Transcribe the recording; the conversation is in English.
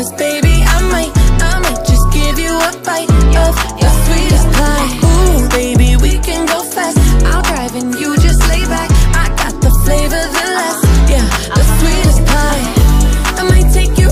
Cause baby, I might, I might just give you a bite of your sweetest pie. Ooh, baby, we can go fast. I'll drive and you